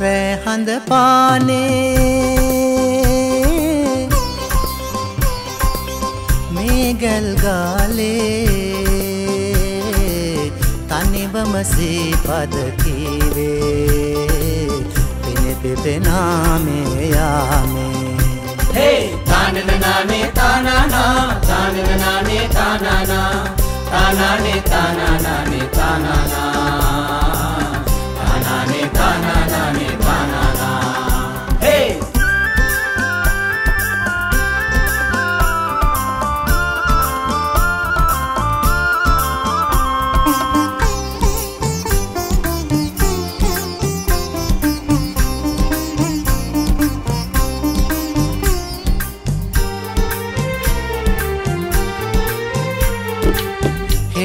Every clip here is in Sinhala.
රැහඳ පානේ. මේ ගැල්ගාලේ තනිවම සීපද කීවේ. පෙනෙපෙපෙනාමේ යාමේ. Hey, tananane tanana, tananane tanana, tanane tananane tanana,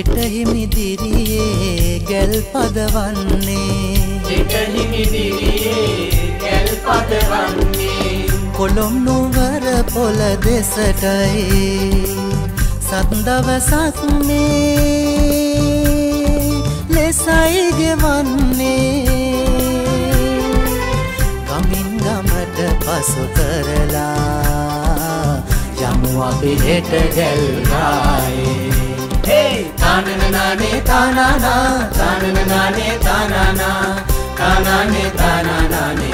හෙටහිමිදිරියේ ගැල් පදවන්නේ. හිටහිමිදිරියේ කැල් පදවන්නේ. කොළොම් නුවර පොල දෙසටයි සත්දවසක්නේ ලෙසයි ගෙවන්නේ. ගමින් ගමට පසු කරලා යමු අපි හෙට ගැල්ගායේ தானன நானே தானானா? தானன நானே தானானா? தானானே தானானானே.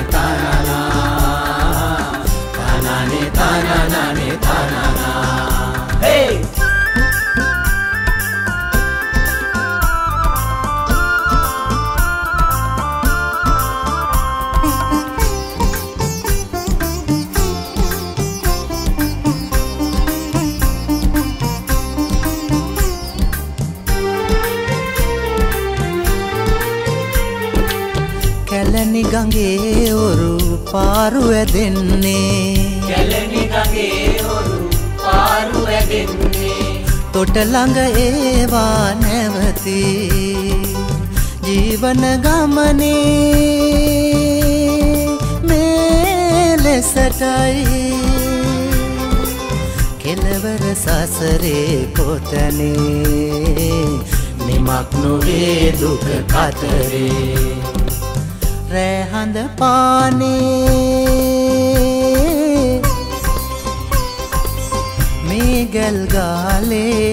කැලණි ගඟේ ඔරු පාරු ඇදෙන්නේ කැලණි ගගේ ඔරු පාරු ඇදෙන්නේ තොට ළඟ ඒවා නැවති. ජීවන ගමනේ මේ ලෙසටයි. කෙලවර සසරේ කොතනේ? නිමක් නොවේ දුක කතරේ රැහඳ පානේ මේ ගැල්ගාලේ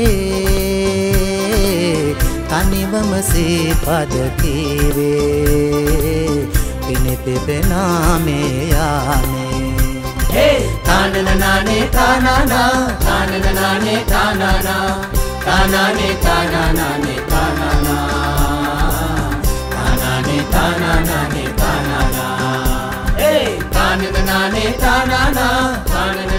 තනිවම සීපද කීවේ පිණිපෙපෙනාමේ යාමේ Hey, tananane tanana, tananane tanana, tanane tananane தானே தானா தானே